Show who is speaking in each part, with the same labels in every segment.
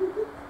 Speaker 1: Mm-hmm.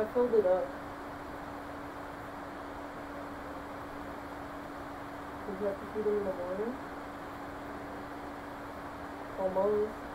Speaker 1: I filled it up. Did you have to feed them in the morning? Almost.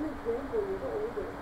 Speaker 1: 那颧骨有个耳朵。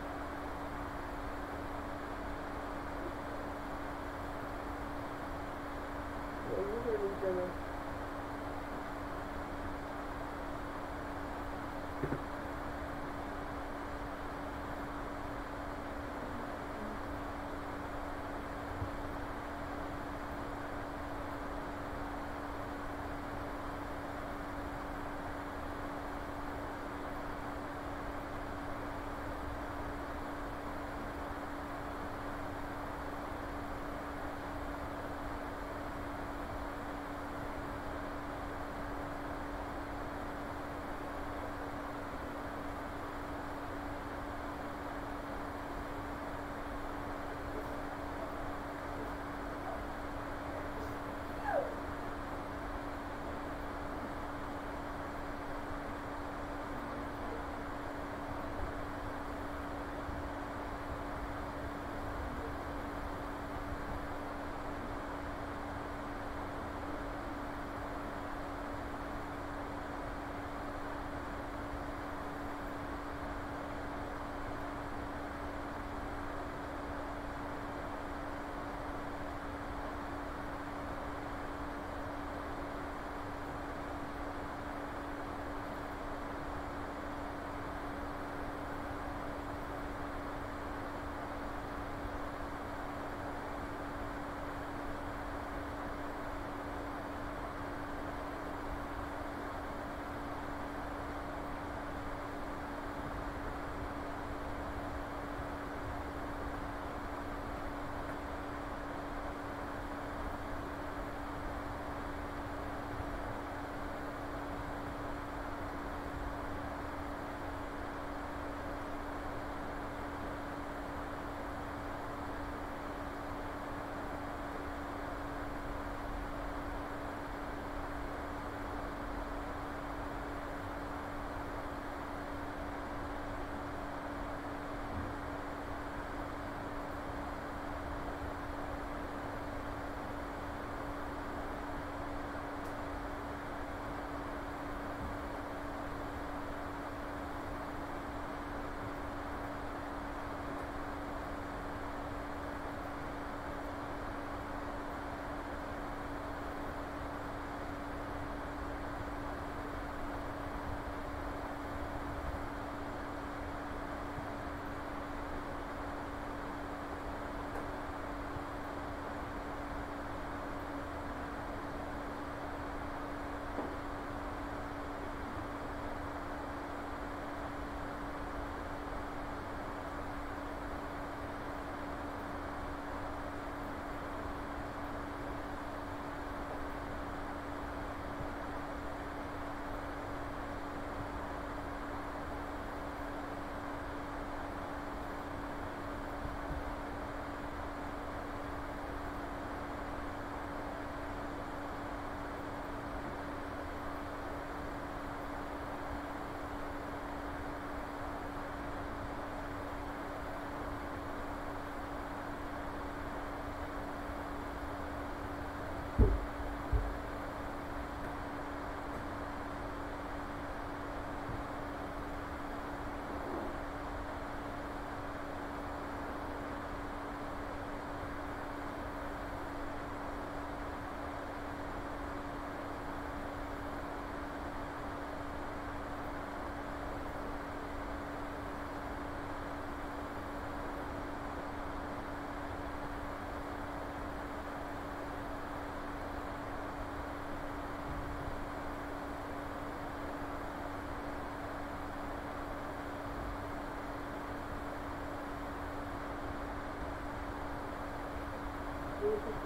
Speaker 1: Thank you.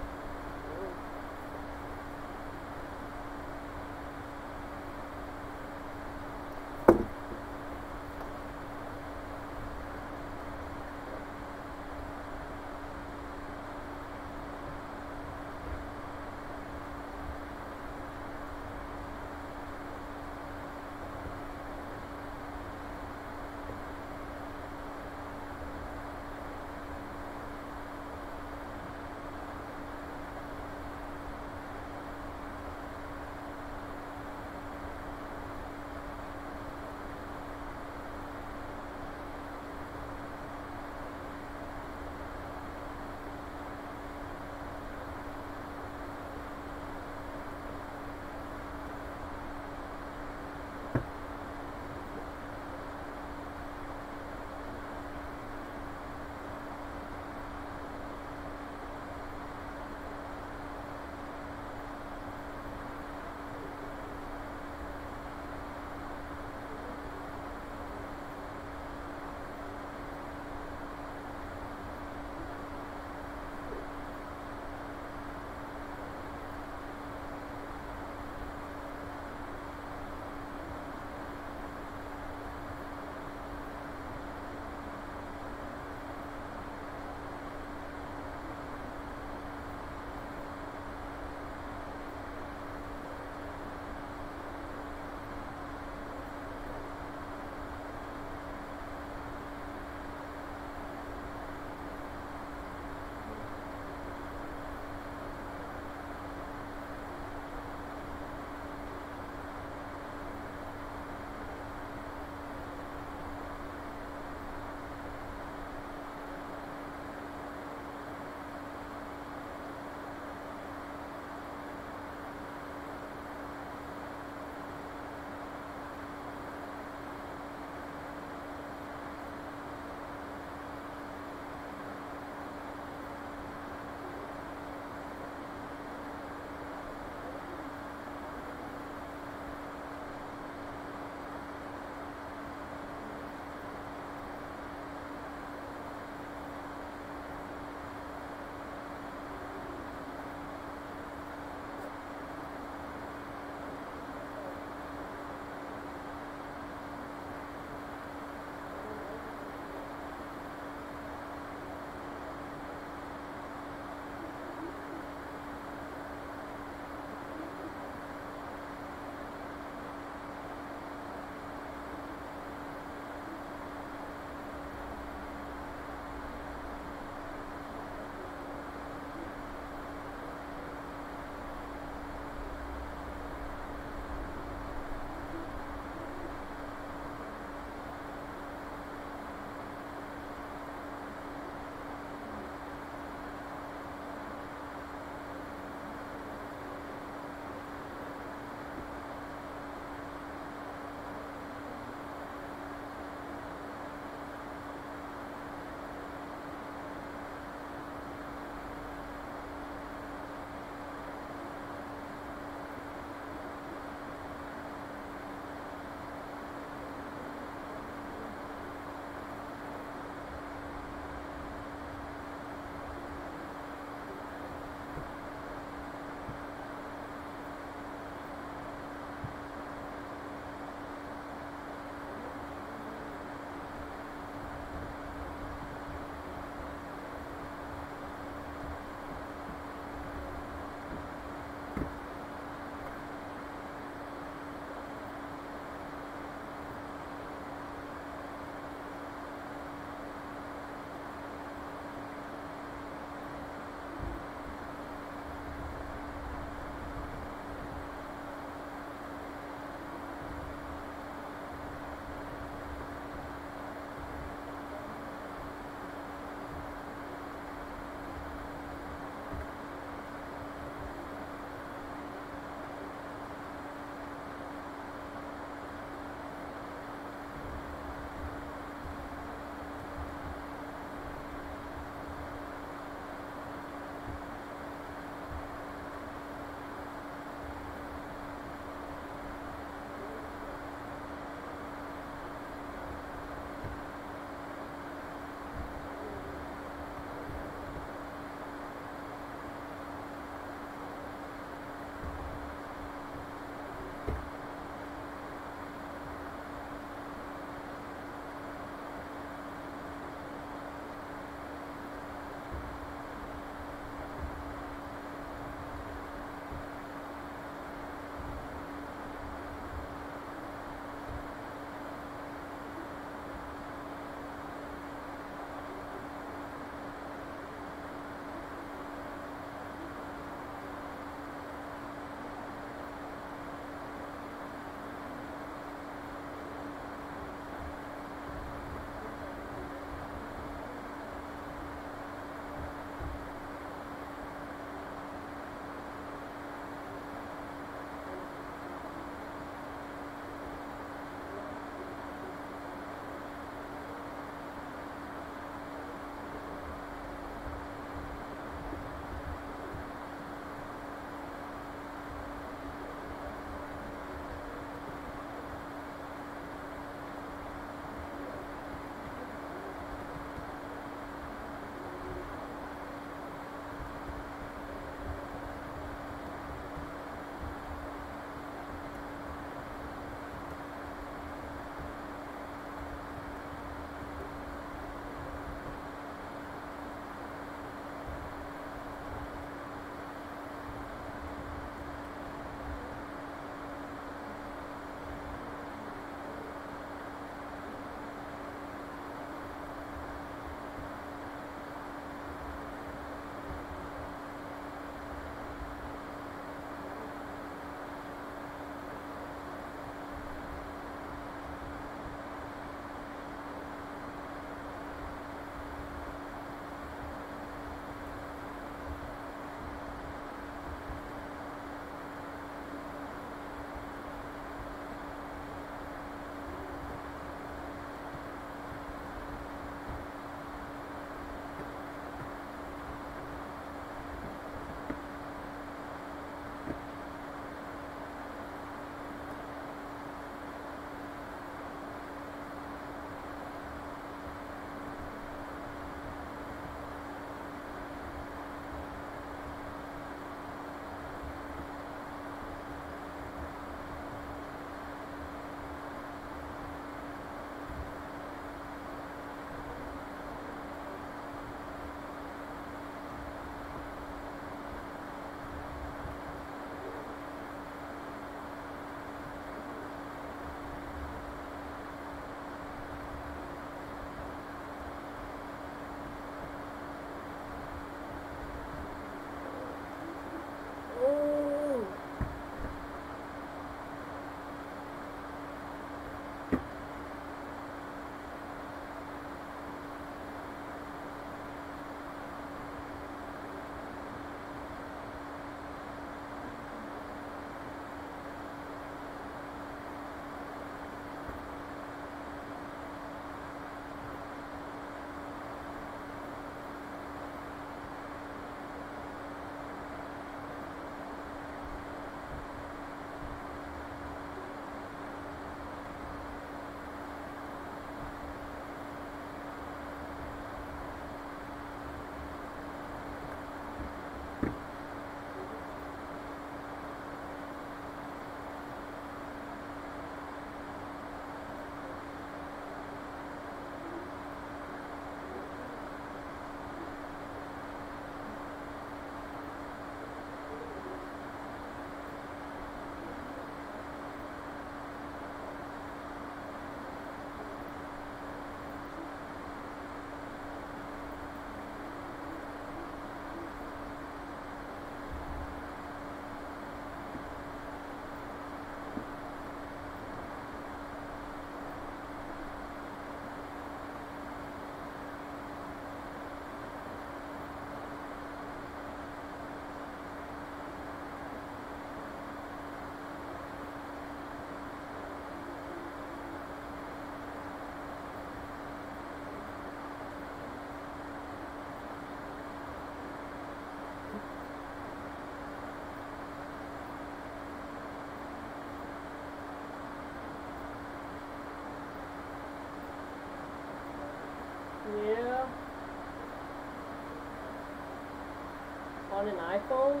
Speaker 2: an iPhone?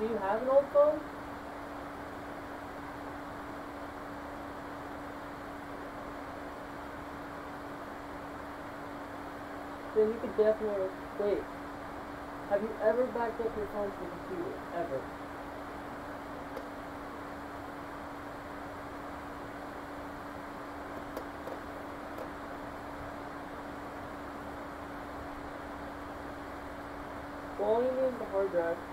Speaker 2: Do you have an old phone? Then you could definitely wait. Have you ever backed up your phone to the computer? Ever? All need the hard drive.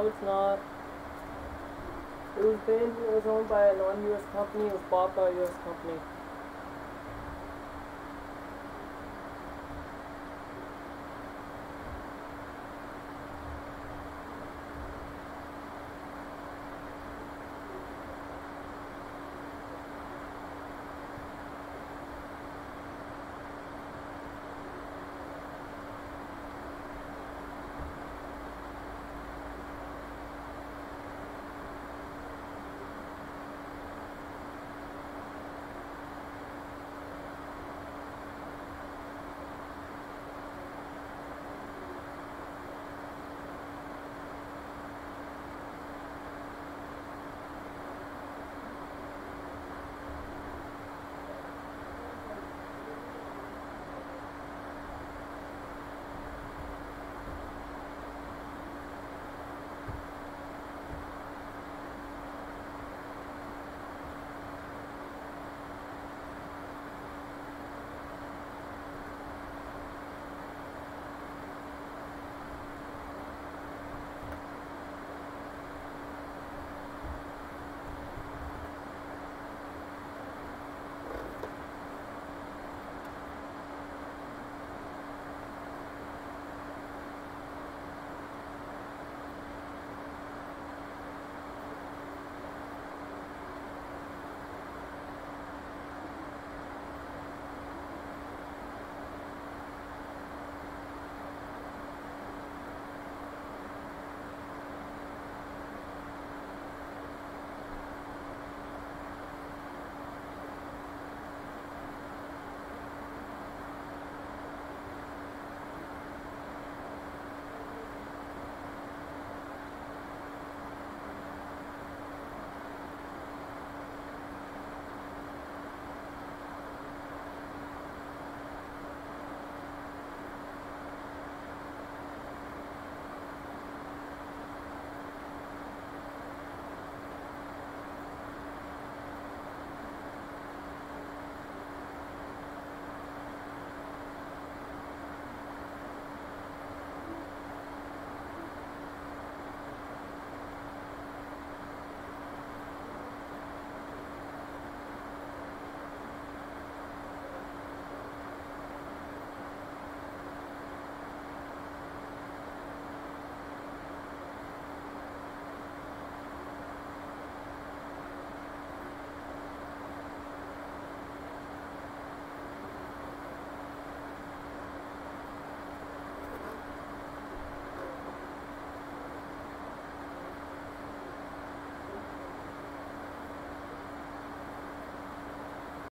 Speaker 2: No, it's not. It was banned. It was owned by a non-U.S. company. It was bought by a U.S. company.